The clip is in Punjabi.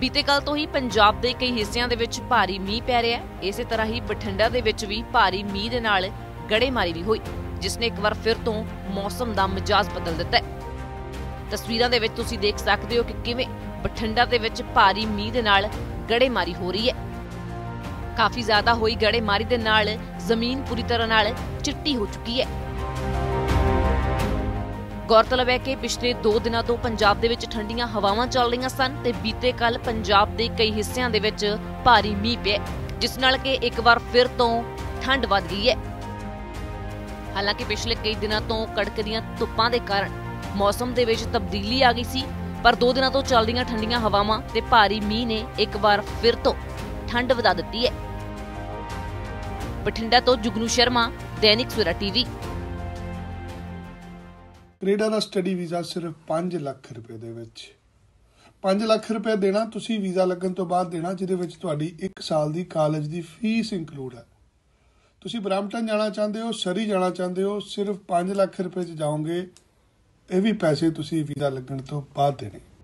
ਬੀਤੇ ਕੱਲ ਤੋਂ ਹੀ ਪੰਜਾਬ ਦੇ ਕਈ ਹਿੱਸਿਆਂ ਦੇ ਵਿੱਚ ਭਾਰੀ ਮੀਂਹ ਪੈ ਰਿਹਾ ਹੈ। ਇਸੇ ਤਰ੍ਹਾਂ ਹੀ ਬਠਿੰਡਾ ਦੇ ਵਿੱਚ ਵੀ ਭਾਰੀ ਮੀਂਹ ਦੇ ਨਾਲ ਗੜੇਮਾਰੀ ਵੀ ਹੋਈ, ਜਿਸ ਨੇ ਇੱਕ ਵਾਰ ਫਿਰ ਤੋਂ ਮੌਸਮ ਦਾ ਮਿਜਾਜ਼ ਬਦਲ ਦਿੱਤਾ ਹੈ। ਤਸਵੀਰਾਂ ਦੇ ਵਿੱਚ ਤੁਸੀਂ ਦੇਖ ਸਕਦੇ ਹੋ ਕਿ ਕਿਵੇਂ ਬਠਿੰਡਾ ਦੇ ਵਿੱਚ ਭਾਰੀ ਮੀਂਹ ਦੇ ਨਾਲ ਗੜੇਮਾਰੀ ਹੋ ਰਹੀ ਹੈ। ਕਾਫੀ ਜ਼ਿਆਦਾ ਹੋਈ ਗੜੇਮਾਰੀ ਦੇ ਨਾਲ ਜ਼ਮੀਨ ਪੂਰੀ ਤਰ੍ਹਾਂ ਨਾਲ ਚਿੱਟੀ ਹੋ ਚੁੱਕੀ ਹੈ। ਗੌਰਤਲਬ ਹੈ ਕਿ ਪਿਛਲੇ 2 ਦਿਨਾਂ ਤੋਂ ਪੰਜਾਬ ਦੇ ਵਿੱਚ ਠੰਡੀਆਂ ਹਵਾਵਾਂ ਚੱਲ ਰਹੀਆਂ ਸਨ ਤੇ ਬੀਤੇ ਕੱਲ ਪੰਜਾਬ ਦੇ ਕਈ ਹਿੱਸਿਆਂ ਦੇ ਵਿੱਚ ਭਾਰੀ ਮੀਂਹ ਪਿਆ, ਜਿਸ ਨਾਲ ਕਿ ਇੱਕ ਵਾਰ ਫਿਰ ਤੋਂ ਠੰਡ ਵੱਧ ਗਈ ਹੈ। ਹਾਲਾਂਕਿ ਪਿਛਲੇ ਕਈ ਦਿਨਾਂ ਤੋਂ ਕੜਕਦੀਆਂ ਧੁੱਪਾਂ ਦੇ ਕਾਰਨ ਮੌਸਮ ਦੇ ਵਿੱਚ ਤਬਦੀਲੀ ਆ ਗਈ ਸੀ, ਪਰ 2 ਦਿਨਾਂ ਤੋਂ ਚੱਲਦੀਆਂ ਠੰਡੀਆਂ ਹਵਾਵਾਂ ਤੇ ਭਾਰੀ ਮੀਂਹ ਨੇ ਇੱਕ ਵਾਰ ਫਿਰ ਤੋਂ ਠੰਡ ਵਧਾ ਦਿੱਤੀ ਹੈ। ਬਠਿੰਡਾ ਤੋਂ ਜੁਗਨੂ ਸ਼ਰਮਾ, ਦੈਨਿਕ ਸਵੇਰਾ ਟੀਵੀ। ਕੈਨੇਡਾ ਦਾ ਸਟੱਡੀ ਵੀਜ਼ਾ ਸਿਰਫ 5 ਲੱਖ ਰੁਪਏ ਦੇ ਵਿੱਚ। 5 ਲੱਖ ਰੁਪਏ ਦੇਣਾ, ਤੁਸੀਂ ਵੀਜ਼ਾ ਲੱਗਣ ਤੋਂ ਬਾਅਦ ਦੇਣਾ, ਜਿਹਦੇ ਵਿੱਚ ਤੁਹਾਡੀ 1 ਸਾਲ ਦੀ ਕਾਲਜ ਦੀ ਫੀਸ ਇਨਕਲੂਡ ਹੈ। ਤੁਸੀਂ ਬ੍ਰੈਂਪਟਨ ਜਾਣਾ ਚਾਹੁੰਦੇ ਹੋ, ਸਰੀ ਜਾਣਾ ਚਾਹੁੰਦੇ ਹੋ, ਸਿਰਫ 5 ਲੱਖ ਰੁਪਏ ਚ ਜਾਓਗੇ, ਇਹ ਵੀ ਪੈਸੇ ਤੁਸੀਂ ਵੀਜ਼ਾ ਲੱਗਣ ਤੋਂ ਬਾਅਦ ਦੇਣੇ।